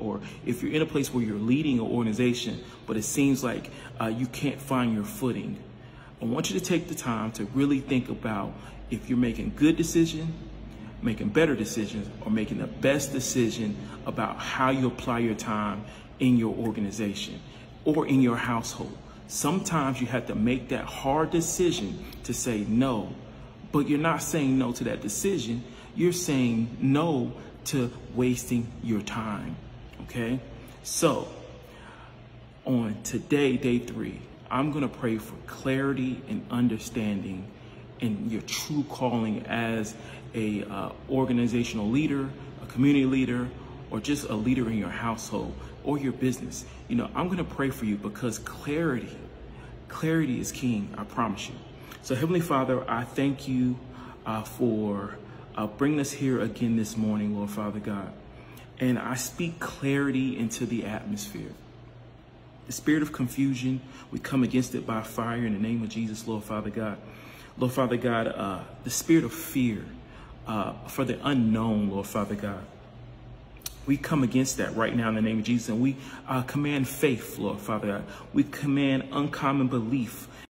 or if you're in a place where you're leading an organization, but it seems like uh, you can't find your footing, I want you to take the time to really think about if you're making good decisions, making better decisions, or making the best decision about how you apply your time in your organization or in your household. Sometimes you have to make that hard decision to say no, but you're not saying no to that decision. You're saying no to wasting your time. Okay? So, on today, day three, I'm going to pray for clarity and understanding in your true calling as a uh, organizational leader, a community leader, or just a leader in your household or your business. You know, I'm going to pray for you because clarity, clarity is king, I promise you. So, Heavenly Father, I thank you uh, for uh, bringing us here again this morning, Lord Father God. And I speak clarity into the atmosphere. The spirit of confusion, we come against it by fire in the name of Jesus, Lord Father God. Lord Father God, uh, the spirit of fear uh, for the unknown, Lord Father God. We come against that right now in the name of Jesus, and we uh, command faith, Lord Father God. We command uncommon belief